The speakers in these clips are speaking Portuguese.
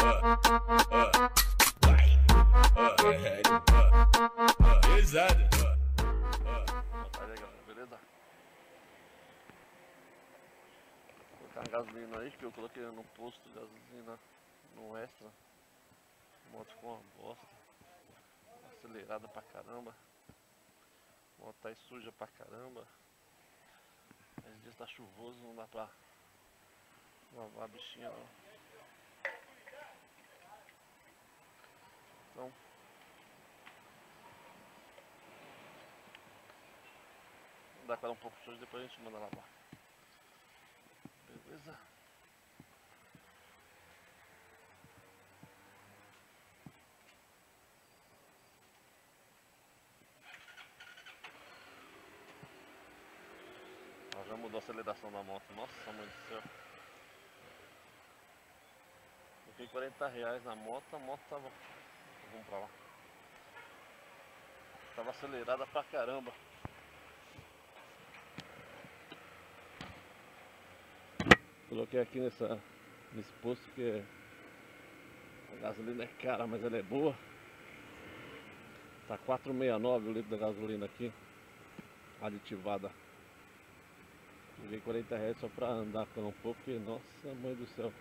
Galera. Beleza? Vou colocar gasolina aí, que eu coloquei no posto de gasolina no extra. Moto ficou uma bosta. Acelerada pra caramba. Moto tá suja pra caramba. Esse dia tá chuvoso, não dá pra lavar a bichinha não. Então. Vou dar ela um pouco suja, depois a gente manda lavar. Beleza? Já mudou a aceleração da moto. Nossa, mãe do céu. Coloquei 40 reais na moto, a moto tava. Vamos pra lá. Tava acelerada pra caramba. Coloquei aqui nessa, nesse posto porque a gasolina é cara, mas ela é boa. Tá 4,69 o litro da gasolina aqui, aditivada. Paguei 40 reais só pra andar com um pouco, porque nossa mãe do céu.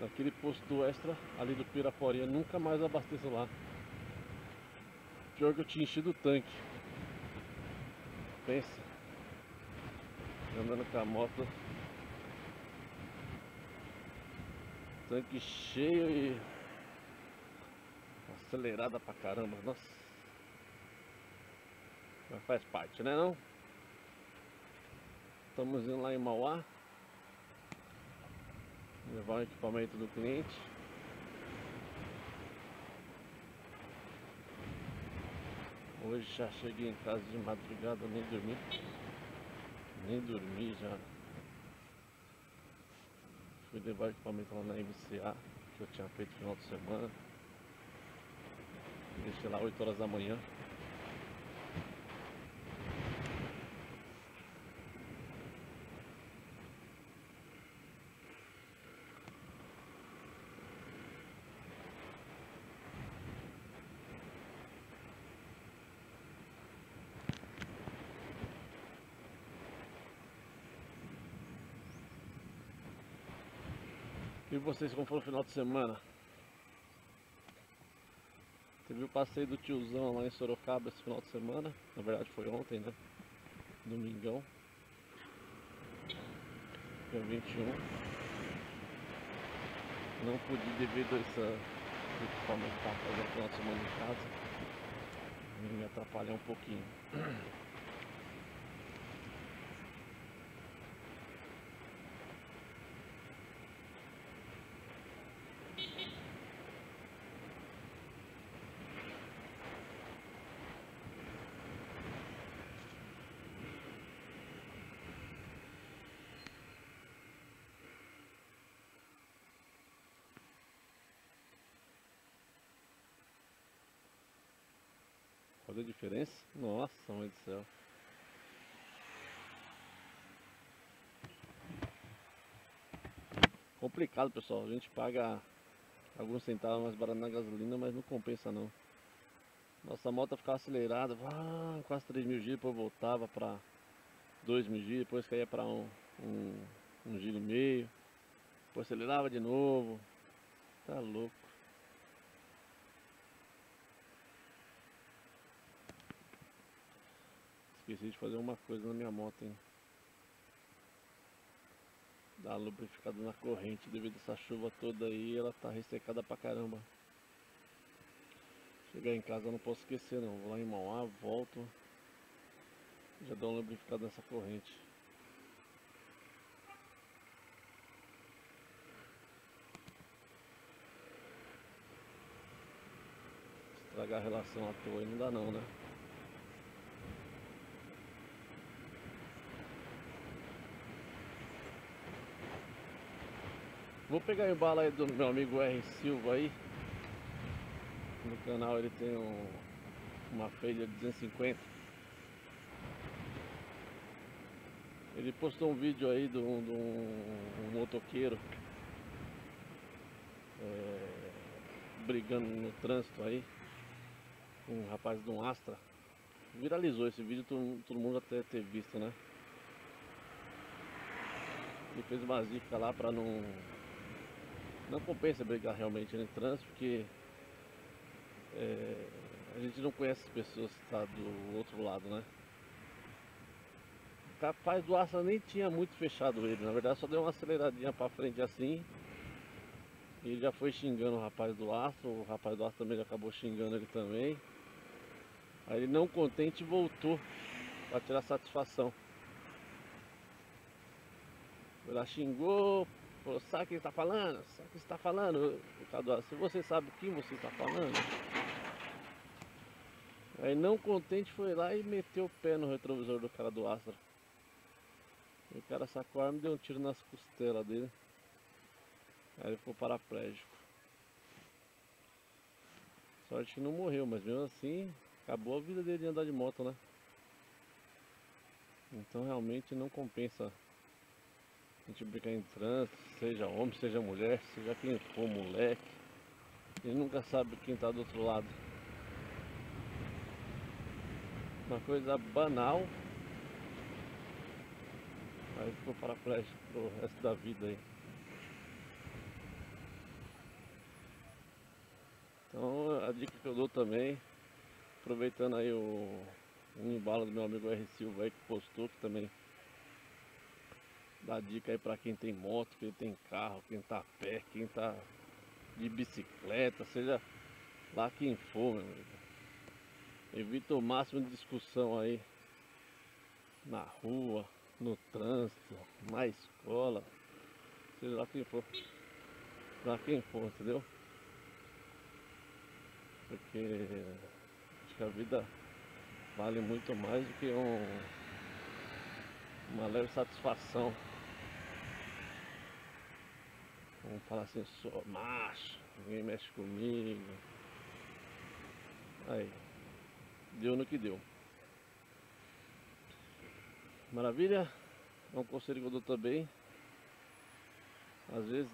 Naquele posto extra ali do Piraporinha, nunca mais abasteço lá. Pior que eu tinha enchido o tanque. Pensa. Andando com a moto. Tanque cheio e acelerada pra caramba, nossa. Mas faz parte, né não? Estamos indo lá em Mauá. Levar o equipamento do cliente. Hoje já cheguei em casa de madrugada, nem dormi. Nem dormi já. Fui levar o equipamento lá na MCA, que eu tinha feito no final de semana. Deixei lá 8 horas da manhã. E vocês como foi o final de semana? Teve o passeio do tiozão lá em Sorocaba esse final de semana. Na verdade foi ontem, né? Domingão. Dia 21. Não pude devido a essa equipamento que tava fazendo o final de semana em casa. Me atrapalhar um pouquinho. Fazer diferença? Nossa, mãe do céu. Complicado, pessoal. A gente paga alguns centavos mais barato na gasolina, mas não compensa não. Nossa moto ficava acelerada, ah, quase 3 mil giros, depois voltava para 2 mil giros, depois caía para um, um, um giro e meio, depois acelerava de novo. Tá louco. Esqueci de fazer uma coisa na minha moto, hein? Dar lubrificado na corrente devido a essa chuva toda aí, ela tá ressecada pra caramba. Chegar em casa eu não posso esquecer não, vou lá em Mauá, volto, já dou um lubrificado nessa corrente. Estragar a relação à toa aí não dá não, né? Vou pegar o embalo aí do meu amigo R Silva aí. No canal ele tem um, uma Failure 250. Ele postou um vídeo aí de de um- um motoqueiro é, brigando no trânsito aí. Um rapaz de um Astra. Viralizou esse vídeo, todo, todo mundo até ter visto, né? Ele fez uma zica lá pra não. Não compensa brigar realmente no trânsito, porque é, a gente não conhece as pessoas que estão tá do outro lado, né? Capaz do Astra nem tinha muito fechado ele, na verdade só deu uma aceleradinha pra frente assim. E ele já foi xingando o rapaz do Astra, o rapaz do Astra também acabou xingando ele também. Aí ele não contente voltou para tirar satisfação. Lá xingou, falou, sabe quem está falando? Sabe quem está falando? Se você sabe quem você está falando. Aí não contente foi lá e meteu o pé no retrovisor do cara do Astra. E o cara sacou a arma e deu um tiro nas costelas dele. Aí ele ficou paraplégico. Sorte que não morreu, mas mesmo assim acabou a vida dele de andar de moto, né? Então realmente não compensa a gente brincar em trânsito, seja homem, seja mulher, seja quem for, moleque. Ele nunca sabe quem tá do outro lado. Uma coisa banal. Aí ficou paraplégico pro resto da vida aí. Então a dica que eu dou também, aproveitando aí o, o embalo do meu amigo R Silva aí que postou, que também dá dica aí para quem tem moto, quem tem carro, quem tá a pé, quem tá de bicicleta, seja lá quem for, meu amigo. Evita o máximo de discussão aí na rua, no trânsito, na escola, seja lá quem for. Lá quem for, entendeu? porque acho que a vida vale muito mais do que um, uma leve satisfação. Vamos falar assim, sou macho, ninguém mexe comigo. Aí, deu no que deu. Maravilha? É um conselho que eu dou também. Às vezes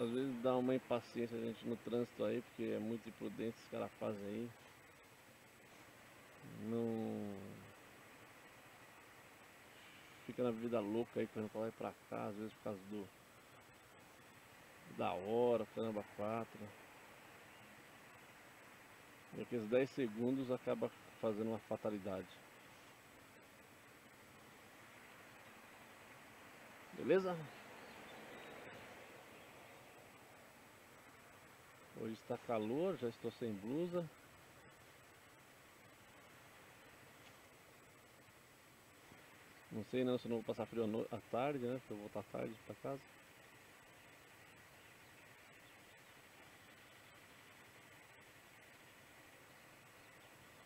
às vezes dá uma impaciência a gente no trânsito aí, porque é muito imprudente os caras fazem aí. Não. Fica na vida louca aí, correndo pra lá e pra cá, às vezes por causa do. Da hora, caramba 4. E aqueles 10 segundos acaba fazendo uma fatalidade. Beleza? Hoje está calor, já estou sem blusa. Não sei não se não vou passar frio à tarde, né? Porque eu voltar tarde para casa.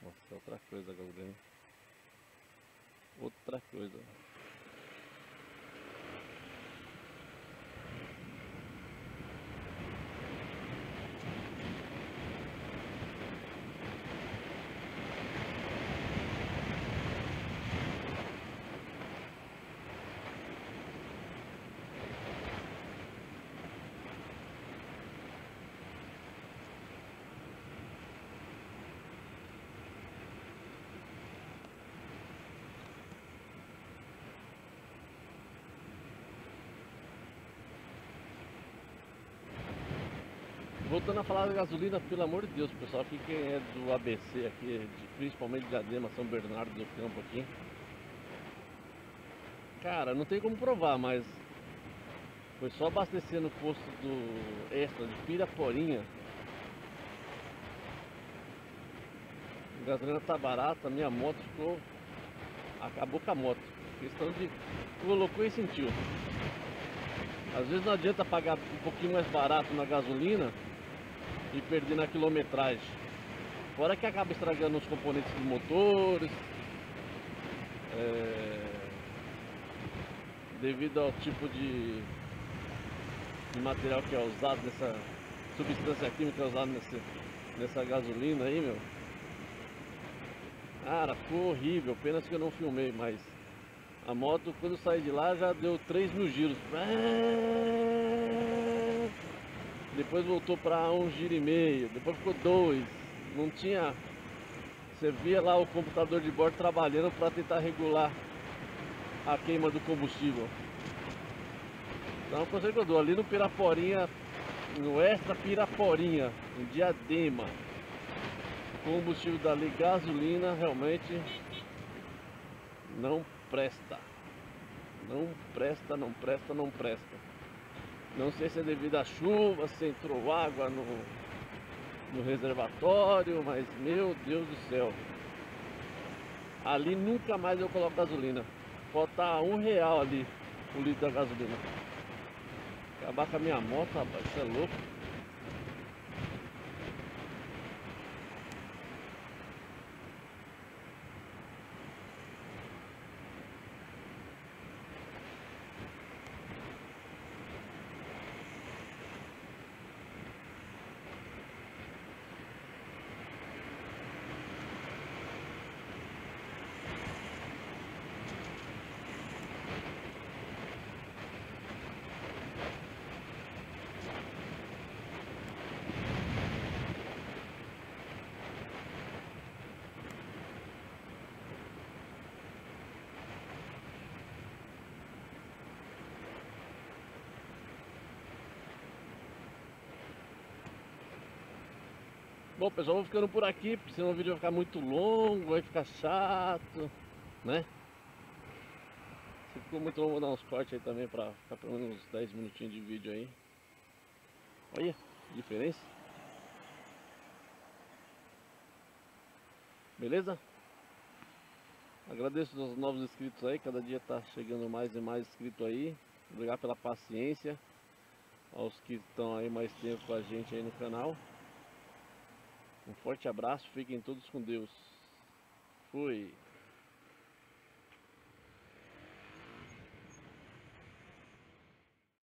Nossa, é outra coisa agora, Outra coisa. Voltando a falar da gasolina, pelo amor de Deus, pessoal, aqui quem é do ABC aqui, de, principalmente de Adema, São Bernardo do Campo aqui. Cara, não tem como provar, mas foi só abastecer no posto do Extra de Piraporinha. A gasolina tá barata, minha moto ficou. Acabou com a moto. Questão de. Colocou e sentiu. Às vezes não adianta pagar um pouquinho mais barato na gasolina e perder na quilometragem. Fora que acaba estragando os componentes dos motores. É, devido ao tipo de, de, material que é usado nessa substância química usada nessa gasolina aí, meu. Cara, ficou horrível, apenas que eu não filmei, mas a moto quando saí de lá já deu 3 mil giros. Depois voltou para um giro e meio, depois ficou dois. Não tinha. Você via lá o computador de bordo trabalhando para tentar regular a queima do combustível. Então conselho que eu dou, ali no Piraporinha, no Extra Piraporinha, em Diadema, combustível dali, gasolina, realmente não presta. Não presta, não presta, não presta. Não sei se é devido à chuva, se entrou água no, no reservatório, mas meu Deus do céu. Ali nunca mais eu coloco gasolina. Falta um real ali o litro da gasolina. Acabar com a minha moto, rapaz, isso é louco. Bom pessoal, vou ficando por aqui, porque senão o vídeo vai ficar muito longo, vai ficar chato, né? Se ficou muito longo, vou dar uns cortes aí também pra ficar pelo menos uns 10 minutinhos de vídeo aí. Olha, diferença. Beleza? Agradeço aos novos inscritos aí, cada dia tá chegando mais e mais inscritos aí. Obrigado pela paciência. Aos que estão aí mais tempo com a gente aí no canal. Um forte abraço, fiquem todos com Deus. Fui.